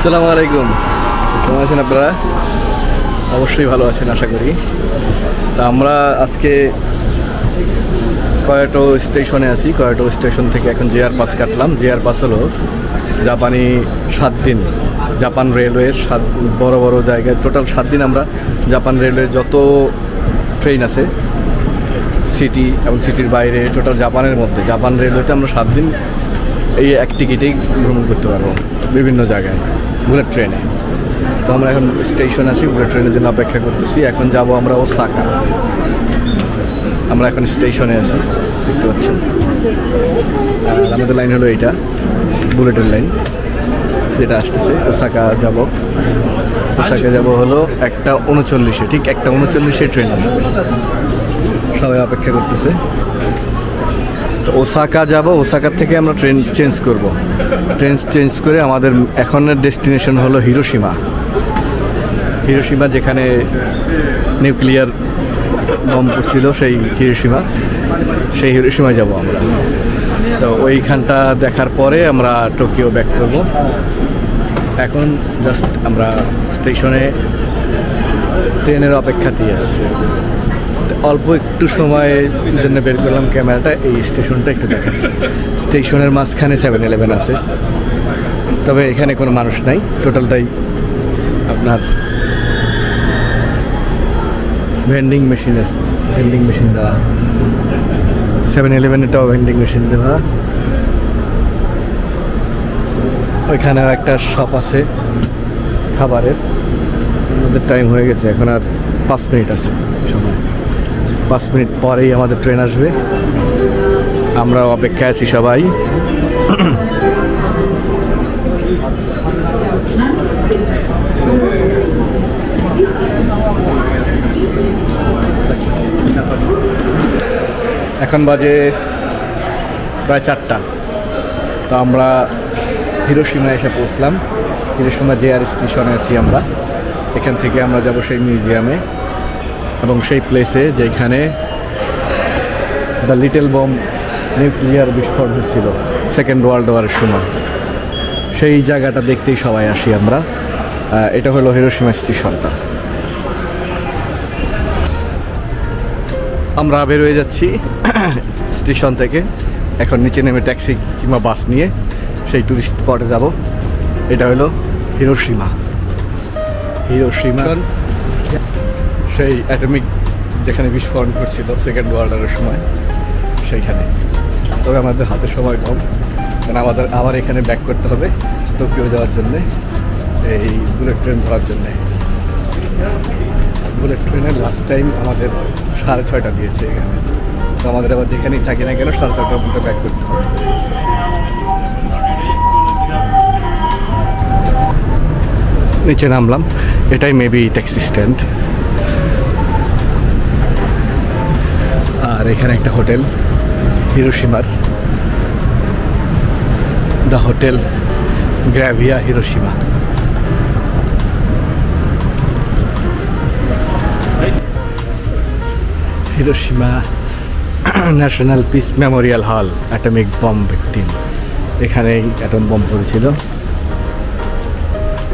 আসসালামু আলাইকুম। কেমন আছেন আপনারা? অবশ্যই ভালো আছেন, আশা করি। তা আমরা আজকে কয়টো স্টেশনে আছি? কয়টো স্টেশন থেকে এখন জিআর পাস কাটলাম। জিআর পাস হলো জাপানি সাত দিন। জাপান রেলওয়ের সাত, বড় বড় জায়গায়, টোটাল সাত দিন আমরা জাপান রেলওয়ের যত ট্রেন আছে, সিটি এবং সিটির বাইরে, টোটাল জাপানের মধ্যে, জাপান রেলওয়েতে আমরা সাত দিন এই এক টিকিটেই ভ্রমণ করতে পারব বিভিন্ন জায়গায়। বুলেট ট্রেনে। তো আমরা এখন স্টেশন আছি, বুলেট ট্রেনের জন্য অপেক্ষা করতেছি। এখন যাব আমরা ওসাকা। আমরা এখন স্টেশনে আছি, দেখতে পাচ্ছেন। আর আমাদের লাইন হলো এইটা, বুলেটের লাইন, যেটা আসতেছে। ওসাকা যাব। ওসাকা যাব হলো একটা উনচল্লিশে, ঠিক একটা উনচল্লিশে ট্রেন আসবে। সবাই অপেক্ষা করতেছে। ওসাকা যাব, ওসাকা থেকে আমরা ট্রেন চেঞ্জ করব। ট্রেন চেঞ্জ করে আমাদের এখনের ডেস্টিনেশন হলো হিরোসীমা হিরোসীমা যেখানে নিউক্লিয়ার বম পড়ছিল, সেই হিরোসীমা সেই হিরোসীমায় যাব আমরা। তো ওইখানটা দেখার পরে আমরা টোকিও ব্যাক করব। এখন জাস্ট আমরা স্টেশনে ট্রেনের অপেক্ষাতেই আসছি অল্প একটু সময়ের জন্য বের করলাম ক্যামেরাটা, এই স্টেশনটা একটু দেখাচ্ছি। স্টেশনের মাঝখানে সেভেন ইলেভেন আছে। তবে এখানে কোনো মানুষ নাই, টোটালটাই আপনার ভেন্ডিং মেশিন ভেন্ডিং মেশিন দেওয়া। সেভেন ইলেভেনেটাও ভেন্ডিং মেশিন দেওয়া। ওইখানেও একটা শপ আছে, খাবারের। আমাদের টাইম হয়ে গেছে, এখন আর পাঁচ মিনিট আছে। পাঁচ মিনিট পরেই আমাদের ট্রেন আসবে। আমরা অপেক্ষায় আছি সবাই। এখন বাজে প্রায় চারটা। তো আমরা হিরোসীমা এসে পৌঁছলাম। হিরোসীমা জে আর স্টেশনে আছি আমরা। এখান থেকে আমরা যাব সেই মিউজিয়ামে। এবং সেই প্লেসে যেখানে দ্য লিটল বম নিউক্লিয়ার বিস্ফোরণ হয়েছিল সেকেন্ড ওয়ার্ল্ড ওয়ারের সময়। সেই জায়গাটা দেখতেই সবাই আসি আমরা। এটা হলো হিরোসীমা স্টেশনটা আমরা বেরোয় যাচ্ছি স্টেশন থেকে। এখন নিচে নেমে ট্যাক্সি কিংবা বাস নিয়ে সেই টুরিস্ট স্পটে যাব। এটা হলো হিরোসীমা হিরোসীমা সেই অ্যাটমিক যেখানে বিস্ফোরণ করছিল সেকেন্ড ওয়ার্ল্ড ওয়ারের সময়, সেইখানে। তবে আমাদের হাতে সময় কম, কারণ আমাদের আবার এখানে ব্যাক করতে হবে টোকিও যাওয়ার জন্যে, এই বুলেট ট্রেন ধরার জন্যে। বুলেট ট্রেনের লাস্ট টাইম আমাদের সাড়ে ছয়টা দিয়েছে এখানে। তো আমাদের আবার যেখানেই থাকি না কেন সাড়ে ছয়টার মধ্যে ব্যাক করতে হবে। নিচে নামলাম। এটাই মেবি ট্যাক্সি স্ট্যান্ড এখানে একটা hotel হিরোসীমার the hotel Granvia Hiroshima Hiroshima National Peace Memorial Hall atomic bomb victim এখানেই অ্যাটম বম পড়েছিল।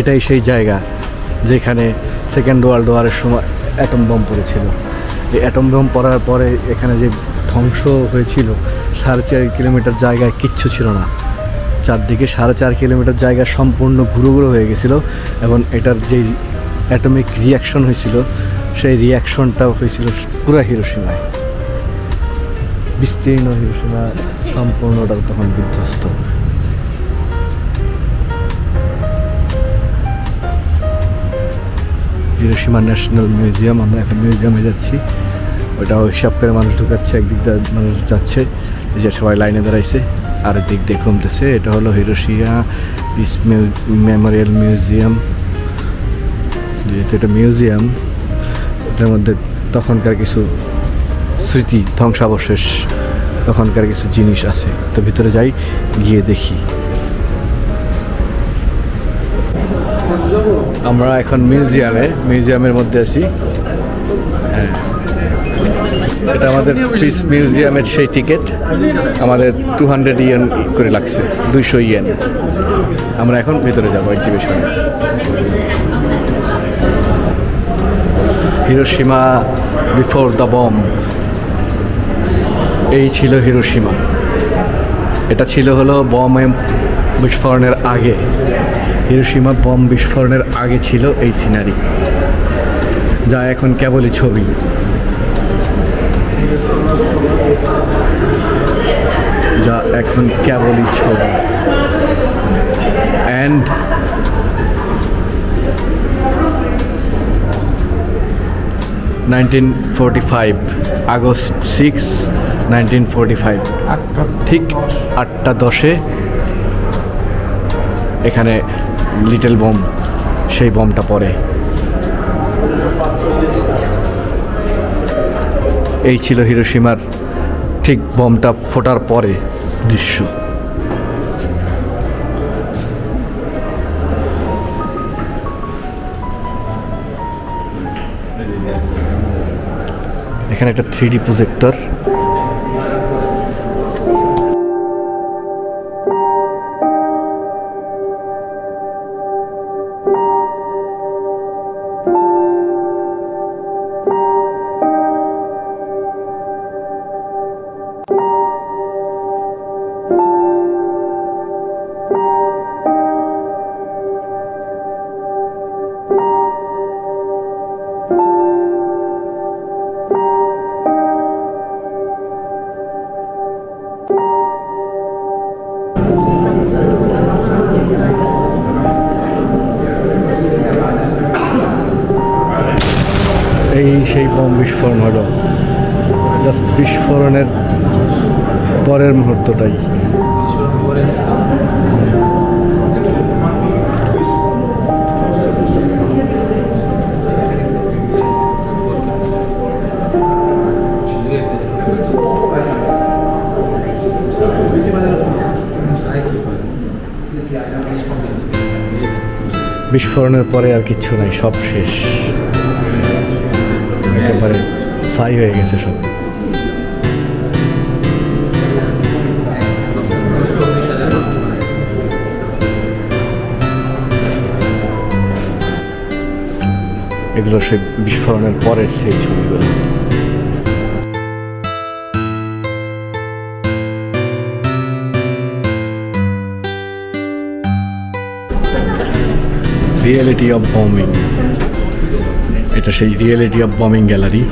এটাই সেই জায়গা যেখানে সেকেন্ড ওয়ার্ল্ড ওয়ারের সময় অ্যাটম বম পড়েছিল। এই অ্যাটম বম পড়ার পরে এখানে যে ধ্বংস হয়েছিল, সাড়ে চার কিলোমিটার জায়গায় কিচ্ছু ছিল না। চারদিকে সাড়ে চার কিলোমিটার জায়গা সম্পূর্ণ ঘুরো ঘুরো হয়ে গেছিল এবং এটার যে অ্যাটমিক রিয়াকশন হয়েছিল, সেই রিয়াকশনটাও হয়েছিল পুরা হিরোসীমায়। বিস্তীর্ণ হিরোসীমা সম্পূর্ণটা তখন বিধ্বস্ত। হিরোসীমা ন্যাশনাল মিউজিয়াম, আমরা এখন মিউজিয়ামে যাচ্ছি। ওটাও হিসাব করে মানুষ ঢুকাচ্ছে, একদিক দিয়ে মানুষ যাচ্ছে যে সবাই লাইনে দাঁড়াইছে। আর দিক দিয়ে কমতেছে এটা হলো হিরোশিয়া পিস মেমোরিয়াল মিউজিয়াম। যেহেতু এটা মিউজিয়াম, এটার মধ্যে তখনকার কিছু স্মৃতি, ধ্বংসাবশেষ, তখনকার কিছু জিনিস আছে। তো ভিতরে যাই, গিয়ে দেখি। আমরা এখন মিউজিয়ামে, মিউজিয়ামের মধ্যে আছি। হ্যাঁ। এটা আমাদের পিস মিউজিয়ামের সেই টিকিট আমাদের টু হান্ড্রেড ইয়েন করে লাগছে, দুইশো ইয়েন আমরা এখন ভেতরে যাব এক্সিবিশনে হিরোসীমা বিফোর দ্য বম এই ছিল হিরোসীমা এটা ছিল হলো বম বিস্ফোরণের আগে। হিরোসীমা বম বিস্ফোরণের আগে ছিল এই সিনারি, যা এখন কেবলই ছবি। যা এখন কেবলই ছবি। And nineteen five August six nineteen five ঠিক আটটা দশে এখানে লিটল বম, সেই বমটা পড়ে। এই ছিল হিরোসীমার ঠিক বমটা ফোটার পরে দৃশ্য। এখানে একটা থ্রি ডি প্রজেক্টর। বম বিস্ফোরণ হলো। জাস্ট বিস্ফোরণের পরের মুহূর্তটাই। বিস্ফোরণের পরে আর কিচ্ছু নাই সব শেষ। একেবারে ছাই হয়ে গেছে সব। এগুলো সে বিস্ফোরণের পরের সেই ছবিগুলো। রিয়েলিটি অফ বমিং এটা সেই রিয়েলিটি অফ বমিং গ্যালারি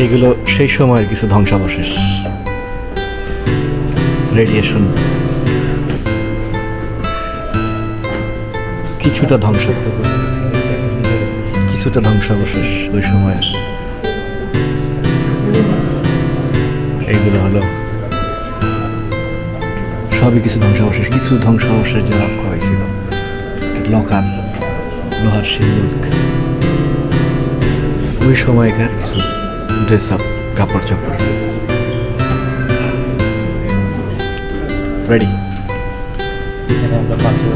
এইগুলো সেই সময়ের কিছু ধ্বংসাবশেষ। রেডিয়েশন কিছুটা ধ্বংস কিছুটা ধ্বংসাবশেষ ওই সময় এইগুলো হলো সবই কিছু ধ্বংসাবশেষ। কিছু ধ্বংসাবশেষ যে রক্ষা হয়েছিল। লকান লোহার সিন্দুক। ওই সময়কার কিছু। ড্রেস আপ কাপড় চোপড়। রেডি এখানে আমরা মধ্যে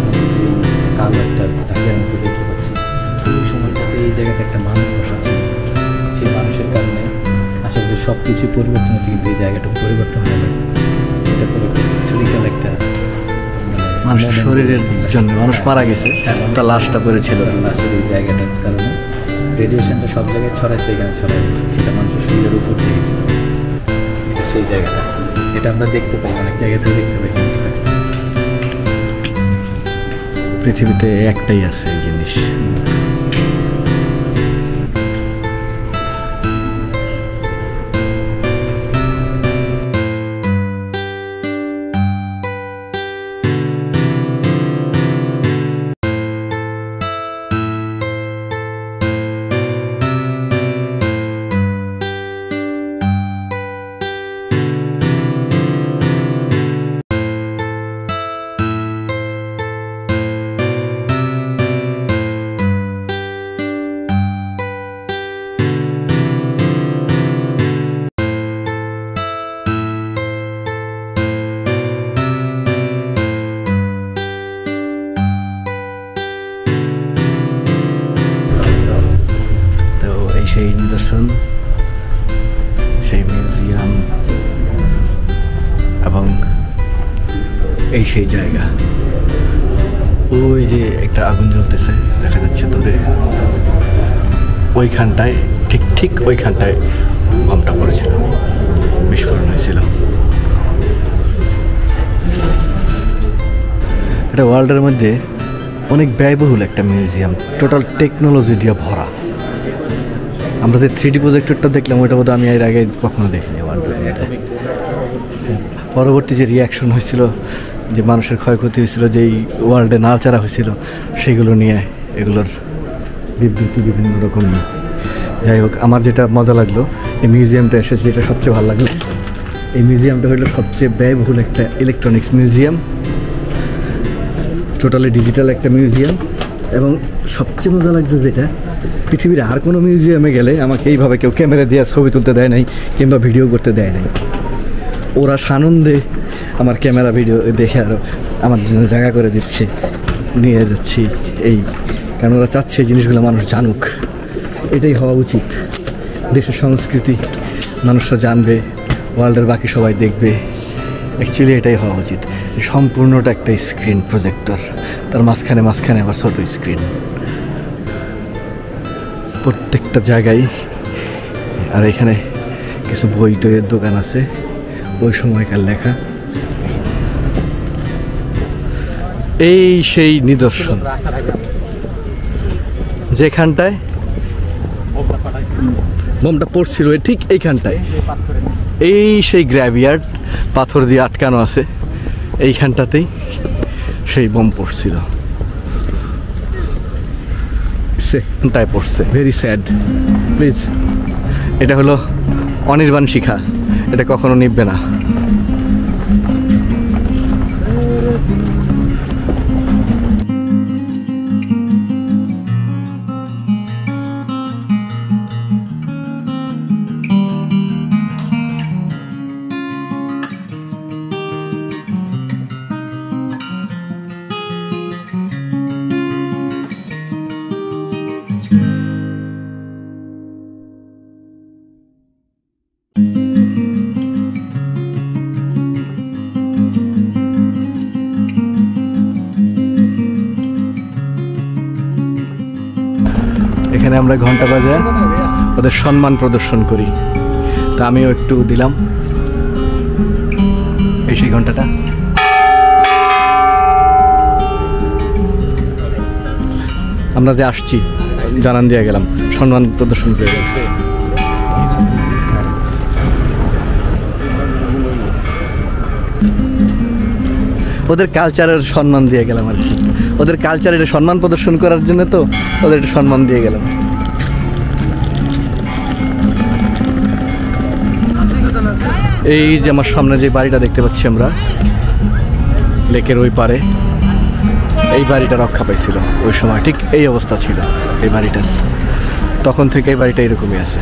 কালো একটা মধ্যে দেখতে পাচ্ছি। ওই সময়টাতে এই জায়গাতে একটা মানুষ বসা ছিল সেই মানুষের কারণে আসলে সব কিছু পরিবর্তন হয়েছে কিন্তু এই জায়গাটুকু পরিবর্তন হবে এটা পুরো একটা হিস্টোরিক্যাল একটা মানে মানুষের শরীরের জন্য মানুষ মারা গেছে হ্যাঁ, তার লাশটা পড়েছিল। লাশের এই জায়গাটার কারণে রেডিয়েশনটা সব জায়গায় ছড়াচ্ছে এখানে ছড়াই সেটা মানুষের শরীরের উপর দিয়ে গেছে। এটা সেই জায়গাটা। এটা আমরা দেখতে পাই, অনেক জায়গাতে দেখতে পাই জিনিসটা। পৃথিবীতে একটাই আছে এই জিনিস। এই সেই জায়গা। ওই যে একটা আগুন জ্বলতেছে, দেখা যাচ্ছে দূরে ওইখানটায়, ঠিক ঠিক ওইখানটায় বমটা পড়েছিল। বিস্ফোরণ হয়েছিল। এটা ওয়ার্ল্ডের মধ্যে অনেক ব্যয়বহুল একটা মিউজিয়াম। টোটাল টেকনোলজি দিয়ে ভরা। আমরা যে থ্রি ডি প্রজেক্টরটা দেখলাম, ওইটা বোধহয় আমি এর আগে কখনো দেখিনি ওয়ার্ল্ডের মধ্যে। পরবর্তী যে রিয়াকশন হয়েছিল যে মানুষের ক্ষয়ক্ষতি হয়েছিল, যেই ওয়ার্ল্ডে নাড়াচাড়া হয়েছিল, সেগুলো নিয়ে এগুলোর বিবৃতি বিভিন্ন রকম যাই হোক, আমার যেটা মজা লাগল, এই মিউজিয়ামটা এসেছে, যেটা সবচেয়ে ভালো লাগল। এই মিউজিয়ামটা হলো সবচেয়ে ব্যয়বহুল একটা ইলেকট্রনিক্স মিউজিয়াম টোটালি ডিজিটাল একটা মিউজিয়াম এবং সবচেয়ে মজা লাগছে যেটা, পৃথিবীর আর কোনো মিউজিয়ামে গেলে আমাকে এইভাবে কেউ ক্যামেরা দিয়ে ছবি তুলতে দেয় নাই, কিংবা ভিডিও করতে দেয় নাই। ওরা সানন্দে আমার ক্যামেরা ভিডিও দেখে আরও আমার জন্য জায়গা করে দিচ্ছে। নিয়ে যাচ্ছি এই, কারণ ওরা চাচ্ছে জিনিসগুলো মানুষ জানুক। এটাই হওয়া উচিত। দেশের সংস্কৃতি, মানুষরা জানবে, ওয়ার্ল্ডের বাকি সবাই দেখবে। অ্যাকচুয়ালি এটাই হওয়া উচিত। সম্পূর্ণটা একটা স্ক্রিন প্রজেক্টর তার মাঝখানে মাঝখানে আবার ছোটো স্ক্রিন প্রত্যেকটা জায়গায়, আর এখানে কিছু বই টইয়ের দোকান আছে। ওই সময়কার লেখা। এই সেই নিদর্শন। যেখানটায় বোমটা পড়ছিল ঠিক এইখানটায়। এই সেই গ্র্যাভিয়ার্ড পাথর দিয়ে আটকানো আছে এইখানটাতেই সেই বোম পড়ছিল। সেখানটায় পড়ছে। ভেরি স্যাড প্লিজ এটা হলো অনির্বাণ শিখা। এটা কখনো নিববে না। এখানে আমরা ঘণ্টা বাজে ওদের সম্মান প্রদর্শন করি। তা আমিও একটু দিলাম। এই সেই ঘন্টাটা আমরা যে আসছি, জানান দিয়ে গেলাম। সম্মান প্রদর্শন করে ওদের কালচারের সম্মান দিয়ে গেলাম আর কি। ওদের কালচারের সম্মান প্রদর্শন করার জন্য তো ওদের একটু সম্মান দিয়ে গেলাম। এই যে আমার সামনে যে বাড়িটা দেখতে পাচ্ছি আমরা, লেকের ওই পারে, এই বাড়িটা রক্ষা পাইছিল। ওই সময় ঠিক এই অবস্থা ছিল এই বাড়িটার তখন থেকে এই বাড়িটা এরকমই আছে।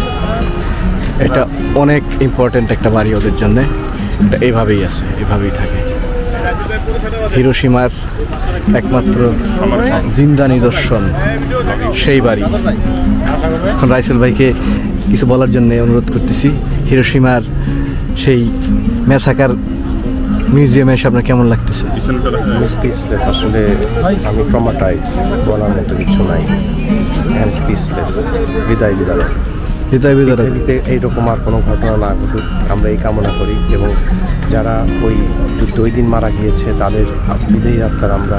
এটা অনেক ইম্পর্ট্যান্ট একটা বাড়ি ওদের জন্যে। এটা এইভাবেই আছে, এভাবেই থাকে। হিরোসীমার একমাত্র জিন্দা নিদর্শন, সেই বাড়ি। এখন রাইসেল ভাইকে কিছু বলার জন্য অনুরোধ করতেছি। হিরোসীমার সেই মেসাকার মিউজিয়ামে এসে আপনার কেমন লাগতেছে? স্পিচলেস আসলে আমি ট্রমাটাইজ বলার মতো কিছু নাই। স্পিচলেস বিদায় বিদায়। হৃদয় পৃথিবীতে এইরকম আর কোনো ঘটনা না ঘটুক আমরা এই কামনা করি এবং যারা ওই যুদ্ধ ওই দিন মারা গিয়েছে তাদের বিদেয়ী আত্মার আমরা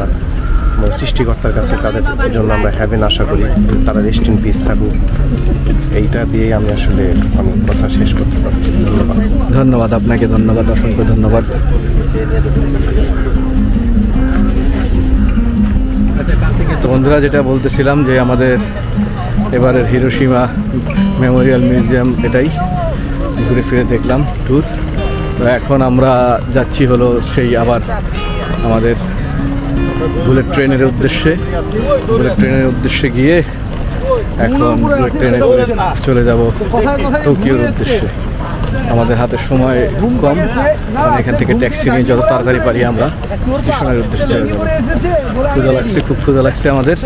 সৃষ্টিকর্তার কাছে তাদের জন্য আমরা হ্যাভেন আশা করি তারা রেস্ট ইন পিস থাকুক। এইটা দিয়েই আমি আসলে আমি কথা শেষ করতে চাচ্ছি। ধন্যবাদ। ধন্যবাদ আপনাকে ধন্যবাদ অসংখ্য ধন্যবাদ। তো বন্ধুরা যেটা বলতেছিলাম যে আমাদের এবারের হিরোসীমা মেমোরিয়াল মিউজিয়াম এটাই। ঘুরে ফিরে দেখলাম ট্যুর তো এখন আমরা যাচ্ছি হলো সেই আবার আমাদের বুলেট ট্রেনের উদ্দেশ্যে। বুলেট ট্রেনের উদ্দেশ্যে গিয়ে এখন বুলেট ট্রেনে করে চলে যাব টোকিওর উদ্দেশ্যে। আমাদের হাতে সময় খুব কম এখান থেকে ট্যাক্সি নিয়ে যত তাড়াতাড়ি পারি আমরা স্টেশনের উদ্দেশ্যে চলে যাব। ক্ষুদা লাগছে, খুব ক্ষুদা লাগছে আমাদের।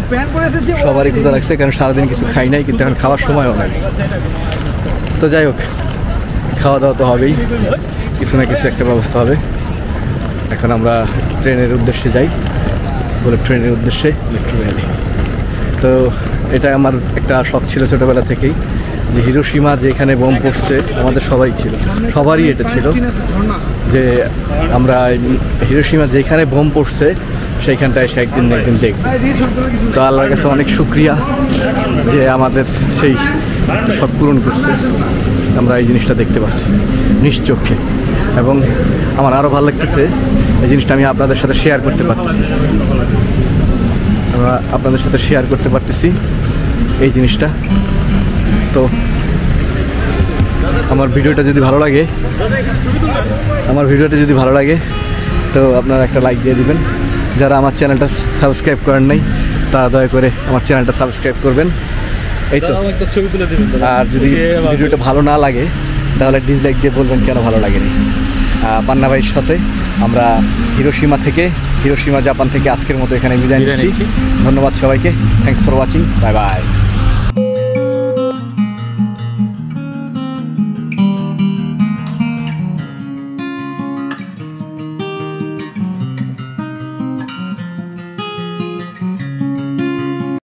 সবারই ক্ষুদা লাগছে, কারণ সারাদিন কিছু খাই নাই, কিন্তু এখন খাওয়ার সময়ও নাই। তো যাই হোক, খাওয়া দাওয়া তো হবেই। কিছু না কিছু একটা ব্যবস্থা হবে। এখন আমরা ট্রেনের উদ্দেশ্যে যাই। বলে ট্রেনের উদ্দেশ্যে মেট্রো রেলে। তো এটা আমার একটা শখ ছিল ছোটোবেলা থেকেই। যে হিরোসীমা যেখানে বোম পড়ছে আমাদের সবাই ছিল। সবারই এটা ছিল যে আমরা হিরোসীমা যেখানে বোম পড়ছে সেইখানটায় সে একদিন একদিন দেখব। তো আল্লাহর কাছে অনেক শুক্রিয়া যে আমাদের সেই সব পূরণ করছে। আমরা এই জিনিসটা দেখতে পাচ্ছি নিশ্চক্ষে। এবং আমার আরও ভালো লাগতেছে এই জিনিসটা আমি আপনাদের সাথে শেয়ার করতে পারতেছি। আমরা আপনাদের সাথে শেয়ার করতে পারতেছি এই জিনিসটা। তো আমার ভিডিওটা যদি ভালো লাগে আমার ভিডিওটা যদি ভালো লাগে তো আপনারা একটা লাইক দিয়ে দিবেন। যারা আমার চ্যানেলটা সাবস্ক্রাইব করেন নাই তারা দয়া করে আমার চ্যানেলটা সাবস্ক্রাইব করবেন। এই তো। আর যদি ভিডিওটা ভালো না লাগে তাহলে ডিসলাইক দিয়ে বলবেন কেন ভালো লাগেনি। পান্না ভাইয়ের সাথে আমরা হিরোসীমা থেকে হিরোসীমা জাপান থেকে আজকের মতো এখানে বিদায় নিচ্ছি। ধন্যবাদ সবাইকে। Thanks for watching bye bye